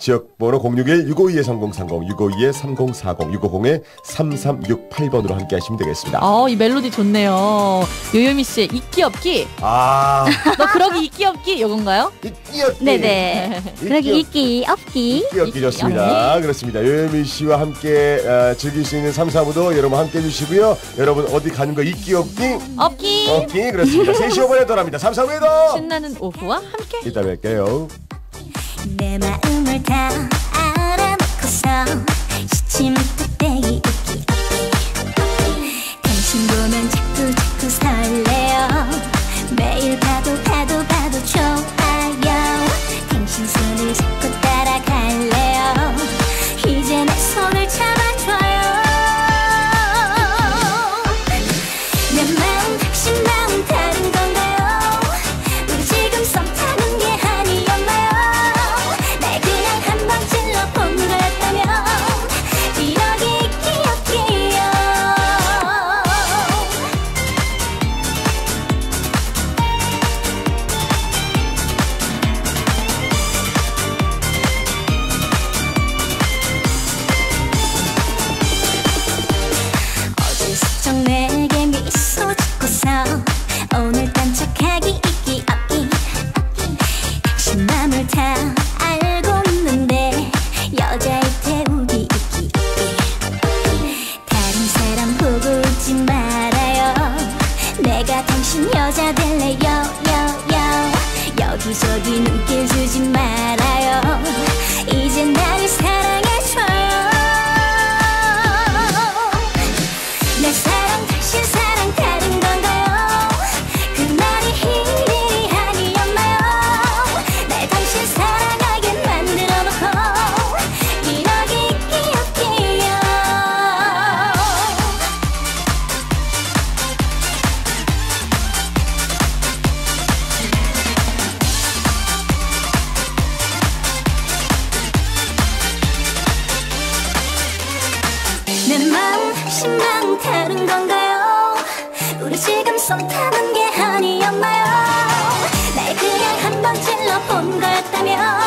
지역번호 061-652-3030, 652-3040, 650-3368번으로 함께 하시면 되겠습니다. 어, 이 멜로디 좋네요. 요요미 씨의 있기 없기. 아, 너 그러기 있기 없기 요건가요? 있기 없기. 네네. 그러기 있기 없기. 있기 없기 좋습니다. 그렇습니다. 요요미 씨와 함께 어, 즐길 수 있는 3, 4부도 여러분 함께 해주시고요. 여러분 어디 가는 거 있기 없기? 없기. 없기 그렇습니다. 3시 5분에 돌아옵니다. 3, 4부에도 신나는 오후와 함께. 이따 뵐게요. 내 마음을 다 알아놓고서 시침 뚝배기 웃기. 당신 보면 자꾸 자꾸 설레 다 알고 있는데 여자의 태우기 있기 없기 다른 사람 보고 웃지 말아요. 내가 당신 여자 될래요 요 요. 여기저기 눈길 주지 말아요 내 마음 심망 다른 건가요? 우리 지금 썸 타는 게 아니었나요? 날 그냥 한번 찔러본 거였다면